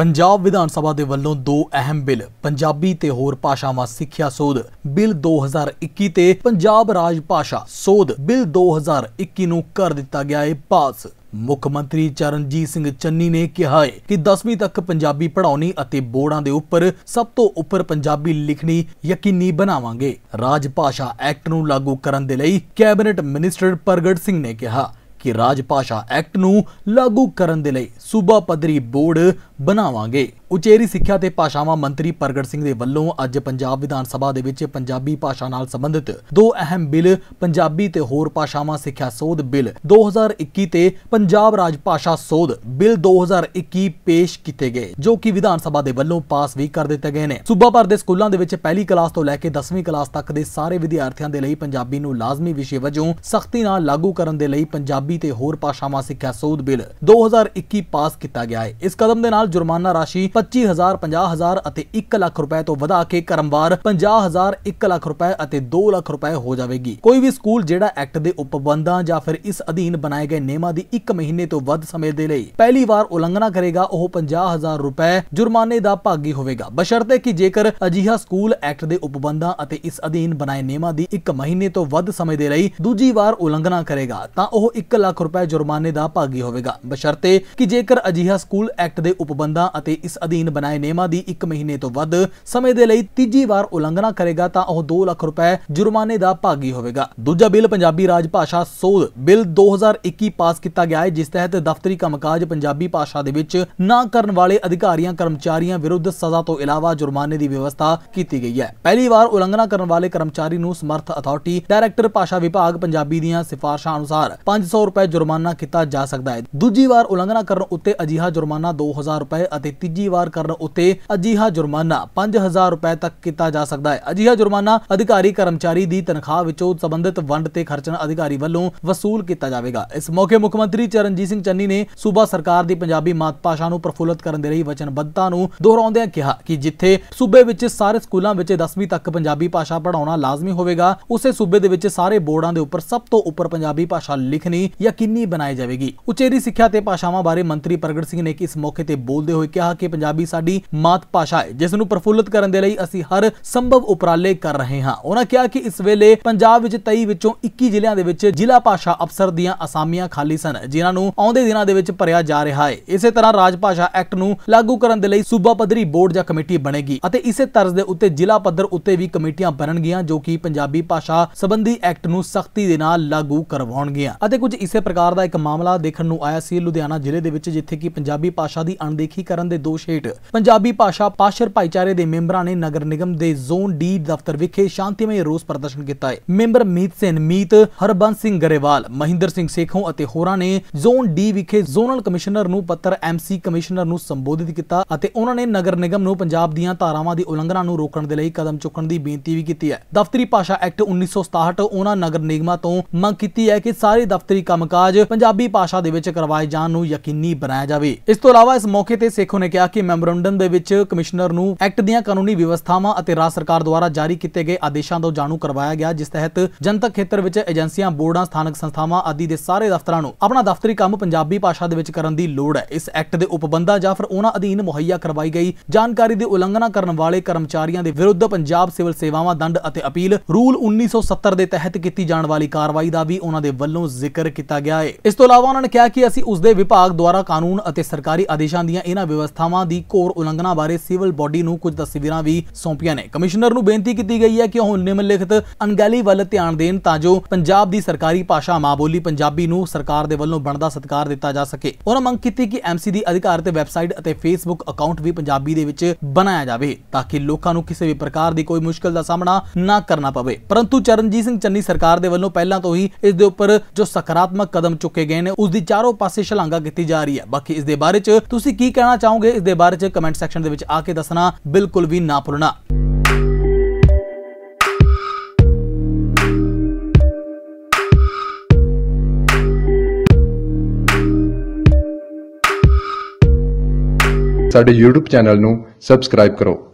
ਪੰਜਾਬ ਵਿਧਾਨ ਸਭਾ ਦੇ ਵੱਲੋਂ ਦੋ ਅਹਿਮ ਬਿੱਲ, ਪੰਜਾਬੀ ਤੇ ਹੋਰ ਭਾਸ਼ਾਵਾਂ ਸਿੱਖਿਆ ਸੋਧ, ਬਿੱਲ 2021 ਤੇ ਪੰਜਾਬ ਰਾਜ ਭਾਸ਼ਾ ਸੋਧ, ਬਿੱਲ 2021 ਨੂੰ ਕਰ ਦਿੱਤਾ ਗਿਆ ਹੈ ਪਾਸ। ਮੁੱਖ ਮੰਤਰੀ ਚਰਨਜੀਤ ਸਿੰਘ ਚੰਨੀ ਨੇ ਕਿਹਾ ਹੈ ਕਿ 10ਵੀਂ ਤੱਕ ਪੰਜਾਬੀ ਪੜ੍ਹਾਉਣੀ ਅਤੇ ਬੋਰਡਾਂ ਦੇ ਉੱਪਰ ਸਭ ਤੋਂ ਉੱਪਰ ਪੰਜਾਬੀ ਲਿਖਣੀ ਯਕੀਨੀ ਬਣਾਵਾਂਗੇ। ਰਾਜ ਭਾਸ਼ਾ ਐਕਟ ਨੂੰ ਲਾਗੂ ਕਰਨ ਦੇ ਲਈ ਕੈਬਨਿਟ ਮਿਨਿਸਟਰ ਪ੍ਰਗਟ ਸਿੰਘ ਨੇ ਕਿਹਾ ਕਿ ਰਾਜ ਭਾਸ਼ਾ ਐਕਟ ਨੂੰ ਲਾਗੂ ਕਰਨ ਦੇ ਲਈ ਸੂਬਾ ਪੱਧਰੀ ਬੋਰਡ ਬਣਾਵਾਂਗੇ। ਉਚੇਰੀ ਸਿੱਖਿਆ ਤੇ ਭਾਸ਼ਾਵਾਂ ਮੰਤਰੀ ਪ੍ਰਗਟ ਸਿੰਘ ਦੇ ਵੱਲੋਂ ਅੱਜ ਪੰਜਾਬ ਵਿਧਾਨ ਸਭਾ ਦੇ ਵਿੱਚ ਪੰਜਾਬੀ ਭਾਸ਼ਾ ਨਾਲ ਸੰਬੰਧਿਤ ਦੋ ਅਹਿਮ ਬਿੱਲ, ਪੰਜਾਬੀ ਤੇ ਹੋਰ ਭਾਸ਼ਾਵਾਂ ਸਿੱਖਿਆ ਸੋਧ ਬਿੱਲ 2021 ਤੇ ਪੰਜਾਬ ਰਾਜ ਭਾਸ਼ਾ ਸੋਧ ਬਿੱਲ 2021 ਪੇਸ਼ ਕੀਤੇ ਗਏ, ਜੋ ਕਿ ਵਿਧਾਨ ਸਭਾ ਦੇ ਵੱਲੋਂ ਪਾਸ ਵੀ ਕਰ ਦਿੱਤੇ ਗਏ ਨੇ। ਸੂਬਾ ਭਰ ਦੇ ਸਕੂਲਾਂ ਦੇ ਵਿੱਚ ਪਹਿਲੀ ਕਲਾਸ ਤੋਂ ਲੈ ਕੇ 10ਵੀਂ ਕਲਾਸ ਤੱਕ ਦੇ ਸਾਰੇ ਵਿਦਿਆਰਥੀਆਂ ਦੇ ਲਈ ਪੰਜਾਬੀ ਨੂੰ ਲਾਜ਼ਮੀ ਵਿਸ਼ੇ ਵਜੋਂ ਸਖਤੀ ਨਾਲ ਲਾਗੂ ਕਰਨ ਦੇ ਲਈ ਪੰਜਾਬੀ ਤੇ ਹੋਰ ਭਾਸ਼ਾਵਾਂ ਸਿੱਖਿਆ ਸੋਧ ਬਿੱਲ 2021 ਪਾਸ ਕੀਤਾ ਗਿਆ ਹੈ। ਇਸ ਕਦਮ ਦੇ ਨਾਲ ਜੁਰਮਾਨਾ ਰਾਸ਼ੀ 25000 50000 ਅਤੇ 1 ਲੱਖ ਰੁਪਏ ਤੋਂ ਵਧਾ ਕੇ ਕਰਮਵਾਰ 50000 1 ਲੱਖ ਰੁਪਏ ਅਤੇ 2 ਲੱਖ ਰੁਪਏ ਹੋ ਜਾਵੇਗੀ। ਕੋਈ ਵੀ ਸਕੂਲ ਜਿਹੜਾ ਐਕਟ ਦੇ ਉਪਬੰਧਾਂ ਜਾਂ ਫਿਰ ਇਸ ਅਧੀਨ ਬਣਾਏ ਗਏ ਨਿਯਮਾਂ ਦੀ 1 ਮਹੀਨੇ ਤੋਂ ਵੱਧ ਸਮੇਂ ਦੇ ਲਈ ਪਹਿਲੀ ਵਾਰ ਉਲੰਘਣਾ ਕਰੇਗਾ, ਉਹ 50000 ਰੁਪਏ ਜੁਰਮਾਨੇ ਦਾ ਭਾਗੀ ਹੋਵੇਗਾ। ਬਸ਼ਰਤੇ ਕਿ ਜੇਕਰ ਅਜਿਹਾ ਸਕੂਲ ਐਕਟ ਦੇ ਉਪਬੰਧਾਂ ਅਤੇ ਇਸ ਅਧੀਨ ਬਣਾਏ ਨਿਯਮਾਂ ਦੀ 1 ਮਹੀਨੇ ਤੋਂ ਵੱਧ ਸਮੇਂ ਦੇ ਲਈ ਦੂਜੀ ਵਾਰ ਉਲੰਘਣਾ ਕਰੇਗਾ, ਤਾਂ ਉਹ 1 ਲੱਖ ਰੁਪਏ ਜੁਰਮਾਨੇ ਦਾ ਭਾਗੀ ਹੋਵੇਗਾ। ਬਸ਼ਰਤੇ ਕਿ ਜੇਕਰ ਅਜਿਹਾ ਸਕੂਲ ਐਕਟ ਦੇ ਉਪ ਉਪਬੰਧਾਂ ਅਤੇ ਇਸ ਅਧੀਨ ਬਣਾਏ ਨਿਯਮਾਂ ਦੀ 1 ਮਹੀਨੇ ਤੋਂ ਵੱਧ ਸਮੇਂ ਦੇ ਲਈ ਤੀਜੀ ਵਾਰ ਉਲੰਘਣਾ ਕਰੇਗਾ ਤਾਂ ਉਹ 2 ਲੱਖ ਰੁਪਏ ਜੁਰਮਾਨੇ ਦਾ ਭਾਗੀ ਹੋਵੇਗਾ। ਦੂਜਾ ਬਿੱਲ ਪੰਜਾਬੀ ਰਾਜ ਭਾਸ਼ਾ ਸੋਧ ਬਿੱਲ 2021 ਪਾਸ ਕੀਤਾ ਗਿਆ ਹੈ, ਜਿਸ ਤਹਿਤ ਦਫ਼ਤਰੀ ਕੰਮਕਾਜ ਪੰਜਾਬੀ ਭਾਸ਼ਾ ਦੇ ਵਿੱਚ ਨਾ ਕਰਨ ਵਾਲੇ ਅਧਿਕਾਰੀਆਂ, ਕਰਮਚਾਰੀਆਂ ਵਿਰੁੱਧ ਸਜ਼ਾ ਤੋਂ ਇਲਾਵਾ ਜੁਰਮਾਨੇ ਦੀ ਵਿਵਸਥਾ ਕੀਤੀ ਗਈ ਹੈ। ਪਹਿਲੀ ਵਾਰ ਉਲੰਘਣਾ ਕਰਨ ਵਾਲੇ ਕਰਮਚਾਰੀ ਨੂੰ ਸਮਰਥ ਅਥਾਰਟੀ, ਡਾਇਰੈਕਟਰ ਭਾਸ਼ਾ ਵਿਭਾਗ ਪੰਜਾਬੀ ਦੀਆਂ ਸਿਫਾਰਸ਼ਾਂ ਅਨੁਸਾਰ 500 ਰੁਪਏ ਜੁਰਮਾਨਾ ਕੀਤਾ ਜਾ ਸਕਦਾ ਹੈ। ਦੂਜੀ ਵਾਰ ਉਲੰਘਣਾ ਕਰਨ ਉੱਤੇ ਅਜਿਹਾ ਜੁਰਮਾਨਾ 2000 ਰੁਪਏ ਅਤੇ ਤੀਜੀ ਵਾਰ ਕਰਨ ਉੱਤੇ ਅਜਿਹਾ ਜੁਰਮਾਨਾ 5000 ਰੁਪਏ ਤੱਕ ਕੀਤਾ ਜਾ ਸਕਦਾ ਹੈ। ਅਜਿਹਾ ਜੁਰਮਾਨਾ ਅਧਿਕਾਰੀ ਕਰਮਚਾਰੀ ਦੀ ਤਨਖਾਹ ਵਿੱਚੋਂ ਸੰਬੰਧਿਤ ਵੰਡ ਤੇ ਖਰਚਣ ਅਧਿਕਾਰੀ ਵੱਲੋਂ ਵਸੂਲ ਕੀਤਾ ਜਾਵੇਗਾ। ਇਸ ਮੌਕੇ ਮੁੱਖ ਮੰਤਰੀ ਚਰਨਜੀਤ ਸਿੰਘ ਚੰਨੀ ਨੇ ਸੂਬਾ ਸਰਕਾਰ ਦੀ ਪੰਜਾਬੀ ਮਾਤ ਭਾਸ਼ਾ ਨੂੰ ਪ੍ਰਫੁੱਲਤ ਕਰਨ ਦੇ ਲਈ ਵਚਨਬੱਧਤਾ ਨੂੰ ਦੁਹਰਾਉਂਦਿਆਂ ਕਿਹਾ ਕਿ ਜਿੱਥੇ ਸੂਬੇ ਵਿੱਚ ਸਾਰੇ ਸਕੂਲਾਂ ਵਿੱਚ 10ਵੀਂ ਤੱਕ ਪੰਜਾਬੀ ਭਾਸ਼ਾ ਪੜ੍ਹਾਉਣਾ ਲਾਜ਼ਮੀ ਹੋਵੇਗਾ, ਉਸੇ ਸੂਬੇ ਦੇ ਵਿੱਚ ਸਾਰੇ ਬੋਰਡਾਂ ਦੇ ਉੱਪਰ ਸਭ ਤੋਂ ਉੱਪਰ ਪੰਜਾਬੀ ਭਾਸ਼ਾ ਲਿਖਣੀ ਯਕੀਨੀ ਬਣਾਈ ਜਾਵੇਗੀ। ਉਚੇਰੀ ਸਿੱਖਿਆ ਤੇ ਭਾਸ਼ਾਵਾਂ ਬਾਰੇ ਮੰਤਰੀ ਪ੍ਰਗਟ ਸਿੰਘ ਨੇ ਇਸ ਮੌਕੇ ਤੇ ਬੋਲਦੇ ਹੋਏ ਕਿਹਾ ਕਿ ਪੰਜਾਬੀ ਸਾਡੀ ਮਾਤ ਭਾਸ਼ਾ ਹੈ, ਜਿਸ ਨੂੰ ਪ੍ਰਫੁੱਲਤ ਕਰਨ ਦੇ ਲਈ ਅਸੀਂ ਹਰ ਸੰਭਵ ਉਪਰਾਲੇ ਕਰ ਰਹੇ ਹਾਂ। ਉਹਨਾਂ ਕਿਹਾ ਕਿ ਇਸ ਵੇਲੇ ਪੰਜਾਬ ਵਿੱਚ 23 ਵਿੱਚੋਂ 21 ਜ਼ਿਲ੍ਹਿਆਂ ਦੇ ਵਿੱਚ ਜ਼ਿਲ੍ਹਾ ਭਾਸ਼ਾ ਅਫਸਰ ਦੀਆਂ ਅਸਾਮੀਆਂ ਖਾਲੀ ਸਨ, ਜਿਨ੍ਹਾਂ ਨੂੰ ਆਉਂਦੇ ਦਿਨਾਂ ਦੇ ਵਿੱਚ ਭਰਿਆ ਜਾ ਰਿਹਾ ਹੈ। ਇਸੇ ਤਰ੍ਹਾਂ ਰਾਜ ਭਾਸ਼ਾ ਐਕਟ ਨੂੰ ਲਾਗੂ ਕਰਨ ਦੇ ਲਈ ਸੂਬਾ ਪੱਧਰੀ ਬੋਰਡ ਜਾਂ ਕਮੇਟੀ ਬਣੇਗੀ ਅਤੇ ਇਸੇ ਤਰਜ਼ ਦੇ ਉੱਤੇ ਜ਼ਿਲ੍ਹਾ ਪੱਧਰ ਉੱਤੇ ਵੀ ਕਮੇਟੀਆਂ ਬਣਨਗੀਆਂ, ਜੋ ਕਿ ਪੰਜਾਬੀ ਭਾਸ਼ਾ ਸੰਬੰਧੀ ਐਕਟ ਨੂੰ ਸਖਤੀ ਦੇ ਨਾਲ ਲਾਗੂ ਕਰਵਾਉਣਗੀਆਂ। ਅਤੇ ਕੁਝ ਇਸੇ ਪ੍ਰਕਾਰ ਦਾ ਇੱਕ ਮਾਮਲਾ ਦੇਖਣ ਨੂੰ ਆਇਆ ਸੀ। ਲੁਧਿਆਣਾ ਜ਼ਿਲ੍ਹੇ ਦੇ ਵਿੱਚ, ਜਿੱਥੇ ਕਿ ਪੰਜਾਬੀ ਭਾਸ਼ਾ ਦੀ ਅਣਦੇਖੀ ਕਰਨ ਦੇ ਦੋਸ਼ ਹੇਠ ਪੰਜਾਬੀ ਭਾਸ਼ਾ ਪਾਸ਼ਰ ਭਾਈਚਾਰੇ ਦੇ ਮੈਂਬਰਾਂ ਨੇ ਨਗਰ ਨਿਗਮ ਦੇ ਜ਼ੋਨ ਡੀ ਦਫ਼ਤਰ ਵਿਖੇ ਸ਼ਾਂਤੀਮਈ ਰੋਸ ਪ੍ਰਦਰਸ਼ਨ ਕੀਤਾ ਹੈ। ਮੈਂਬਰ ਮੀਤ ਸਿੰਘ ਮੀਤ, ਹਰਬੰਸ ਸਿੰਘ ਗਰੇਵਾਲ, ਮਹਿੰਦਰ ਸਿੰਘ ਸੇਖੋਂ ਅਤੇ ਹੋਰਾਂ ਨੇ ਜ਼ੋਨ ਡੀ ਵਿਖੇ ਜ਼ੋਨਲ ਕਮਿਸ਼ਨਰ ਨੂੰ ਪੱਤਰ ਐਮਸੀ ਕਮਿਸ਼ਨਰ ਨੂੰ ਸੰਬੋਧਿਤ ਕੀਤਾ ਅਤੇ ਉਹਨਾਂ ਨੇ ਨਗਰ ਨਿਗਮ ਨੂੰ ਪੰਜਾਬ ਦੀਆਂ ਧਾਰਾਵਾਂ ਦੀ ਉਲੰਘਣਾ ਨੂੰ ਰੋਕਣ ਦੇ ਲਈ ਕਦਮ ਚੁੱਕਣ ਦੀ ਬੇਨਤੀ ਵੀ ਕੀਤੀ ਹੈ। ਦਫ਼ਤਰੀ ਭਾਸ਼ਾ ਐਕਟ 1967 ਉਹਨਾਂ ਨਗਰ ਨਿਗਮਾਂ ਤੋਂ ਮੰਗ ਕੀਤੀ ਹੈ ਕਿ ਸਾਰੇ ਦਫ਼ਤਰੀ ਕੰਮਕਾਜ ਪੰਜਾਬੀ ਭਾਸ਼ਾ ਦੇ ਵਿੱਚ ਕਰਵਾਏ ਜਾਣ ਨੂੰ ਯਕੀਨੀ ਬਣਾਇਆ ਜਾਵੇ। ਇਸ ਤੋਂ ਇਲਾਵਾ ਇਸ ਮੌਕੇ ਤੇ ਸੇਖੋਂ ਨੇ ਕਿਹਾ ਕਿ ਮੈਮੋਰੰਡਮ ਦੇ ਵਿੱਚ ਕਮਿਸ਼ਨਰ ਨੂੰ ਐਕਟ ਦੀਆਂ ਕਾਨੂੰਨੀ ਵਿਵਸਥਾਵਾਂ ਅਤੇ ਰਾਜ ਸਰਕਾਰ ਦੁਆਰਾ ਜਾਰੀ ਕੀਤੇ ਗਏ ਆਦੇਸ਼ਾਂ ਤੋਂ ਜਾਣੂ ਕਰਵਾਇਆ ਗਿਆ, ਜਿਸ ਤਹਿਤ ਜਨਤਕ ਖੇਤਰ ਵਿੱਚ ਏਜੰਸੀਆਂ, ਬੋਰਡਾਂ, ਸਥਾਨਕ ਸੰਸਥਾਵਾਂ ਆਦਿ ਦੇ ਸਾਰੇ ਦਫ਼ਤਰਾਂ ਨੂੰ ਆਪਣਾ ਦਫ਼ਤਰੀ ਕੰਮ ਪੰਜਾਬੀ ਭਾਸ਼ਾ ਦੇ ਵਿੱਚ ਕਰਨ ਦੀ ਲੋੜ ਹੈ। ਇਸ ਐਕਟ ਦੇ ਉਪਬੰਧਾਂ ਜਾਂ ਫਿਰ ਉਹਨਾਂ ਅਧੀਨ ਮੁਹੱਈਆ ਕਰਵਾਈ ਗਈ ਜਾਣਕਾਰੀ ਦੀ ਉਲੰਘਣਾ ਕਰਨ ਵਾਲੇ ਕਰਮਚਾਰੀਆਂ ਦੇ ਵਿਰੁੱਧ ਪੰਜਾਬ ਸਿਵਲ ਸੇਵਾਵਾਂ ਦੰਡ ਅਤੇ ਅਪੀਲ ਰੂਲ 1970 ਦੇ ਤਹਿਤ ਕੀਤੀ ਜਾਣ ਵਾਲੀ ਕਾਰਵਾਈ ਦਾ ਵੀ ਉਹਨਾਂ ਦੇ ਵੱਲੋਂ ਜ਼ਿਕਰ ਕੀਤਾ ਗਿਆ ਹੈ। ਇਸ ਤੋਂ ਇਲਾਵਾ ਉਹਨਾਂ ਨੇ ਕਿਹਾ ਕਿ ਅਸੀਂ ਉਸ ਦੇ ਵਿਭਾਗ ਦੁਆਰਾ ਕਾਨੂੰਨ ਅਤੇ ਸਰਕਾਰੀ ਆਦੇਸ਼ਾਂ ਦੀਆਂ ਇਹਨਾਂ ਵਿਵਸਥਾਵਾਂ ਦੀ ਘੋਰ ਉਲੰਘਣਾ ਬਾਰੇ ਸਿਵਲ ਬਾਡੀ ਨੂੰ ਕੁਝ ਤਸਵੀਰਾਂ ਵੀ ਸੌਂਪੀਆਂ ਨੇ। ਕਮਿਸ਼ਨਰ ਨੂੰ ਬੇਨਤੀ ਕੀਤੀ ਗਈ ਹੈ ਕਿ ਉਹ ਨਿਮਨਲਿਖਤ ਅਣਗਹਿਲੀ ਵੱਲ ਧਿਆਨ ਦੇਣ ਤਾਂ ਜੋ ਪੰਜਾਬ ਦੀ ਸਰਕਾਰੀ ਭਾਸ਼ਾ ਮਾਂ ਬੋਲੀ ਪੰਜਾਬੀ ਨੂੰ ਸਰਕਾਰ ਦੇ ਵੱਲੋਂ ਬਣਦਾ ਸਤਿਕਾਰ ਦਿੱਤਾ ਜਾ ਸਕੇ। ਉਹਨਾਂ ਮੰਗ ਕੀਤੀ ਕਿ ਐਮਸੀ ਦੀ ਅਧਿਕਾਰਤ ਵੈਬਸਾਈਟ ਅਤੇ ਫੇਸਬੁੱਕ ਅਕਾਊਂਟ ਵੀ ਪੰਜਾਬੀ ਦੇ ਵਿੱਚ ਬਣਾਇਆ ਜਾਵੇ ਤਾਂ ਕਿ ਲੋਕਾਂ ਨੂੰ ਕਿਸੇ ਵੀ ਪ੍ਰਕਾਰ ਦੀ ਕੋਈ ਮੁਸ਼ਕਲ ਦਾ ਸਾਹਮਣਾ ਨਾ ਕਰਨਾ ਪਵੇ। ਪਰੰਤੂ ਚਰਨਜੀਤ ਸਿੰਘ ਚੰਨੀ ਸਰਕਾਰ ਦੇ ਵੱਲੋਂ ਪਹਿਲਾਂ ਤੋਂ ਹੀ ਇਸ ਦੇ ਉੱਪਰ ਜੋ ਸਕਾਰਾਤਮਕ ਕਦਮ ਚੁੱਕੇ ਗਏ ਨੇ, ਉਸ ਦੀ ਚਾਰੋਂ ਪਾਸੇ ਸ਼ਲਾਘਾ ਕੀਤੀ ਜਾ ਰਹੀ ਹੈ। ਬਾਕੀ ਇਸ ਦੇ ਬਾਰੇ 'ਚ ਤੁਸੀਂ ਕੀ ਕੀ ਕਹਿਣਾ ਚਾਹੋਗੇ? ਇਸ ਦੇ ਬਾਰੇ 'ਚ ਕਮੈਂਟ ਸੈਕਸ਼ਨ ਦੇ ਵਿੱਚ ਆ ਕੇ ਦੱਸਣਾ। ਬਿਲਕੁਲ ਵੀ ਨਾ ਭੁੱਲਣਾ। ਸਾਡੇ YouTube ਚੈਨਲ ਨੂੰ ਸਬਸਕ੍ਰਾਈਬ ਕਰੋ।